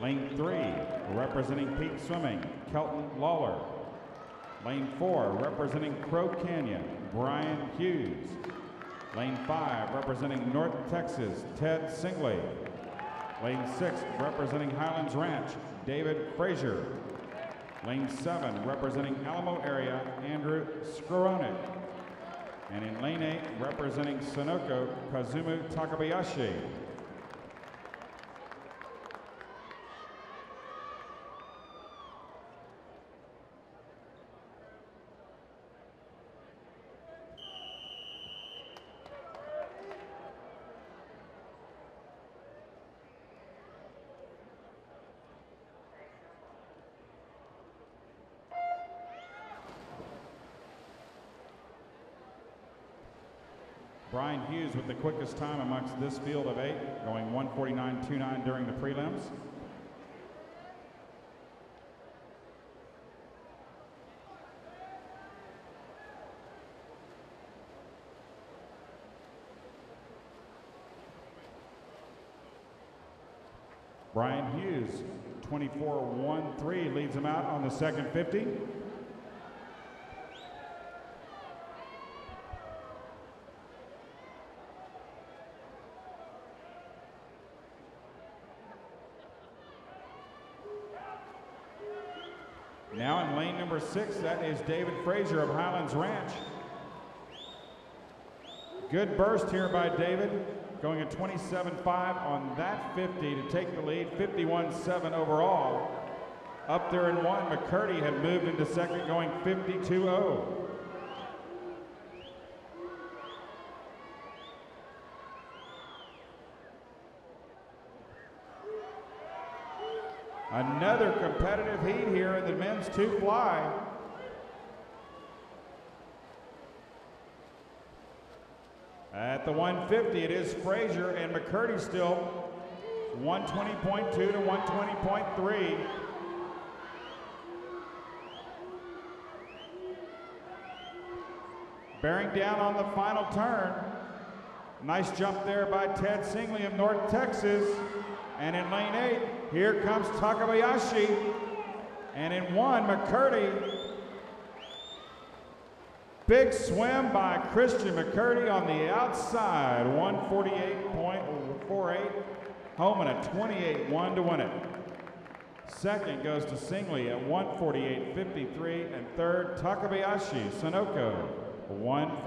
Lane three, representing Peak Swimming, Kelton Lawler. Lane four, representing Crow Canyon, Brian Hughes. Lane five, representing North Texas, Ted Singley. Lane six, representing Highlands Ranch, David Frazier. Lane seven, representing Alamo area, Andrew Skoronek. And in lane eight, representing Sunoco, Kazumu Takabayashi. Brian Hughes with the quickest time amongst this field of eight, going 149.29 during the prelims. Brian Hughes, 24.13, leads him out on the second 50. Now in lane number six, that is David Frazier of Highlands Ranch. Good burst here by David, going at 27.5 on that 50 to take the lead, 51.7 overall. Up there in one, McCurdy had moved into second, going 52.0. Another competitive heat here in the men's two fly. At the 150, it is Frazier and McCurdy still 120.2 to 120.3. Bearing down on the final turn. Nice jump there by Ted Singley of North Texas. And in lane eight, here comes Takabayashi. And in one, McCurdy. Big swim by Christian McCurdy on the outside, 148.48. Home a 28-1 to win it. Second goes to Singley at 148.53. And third, Takabayashi, Sunoco, 1.